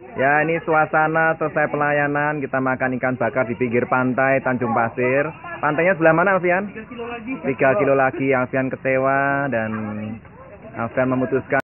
Ya ini suasana selesai pelayanan kita makan ikan bakar di pinggir pantai Tanjung Pasir. Pantainya sebelah mana Alfian? 3 kilo lagi. 3 kilo lagi Alfian kecewa dan Alfian memutuskan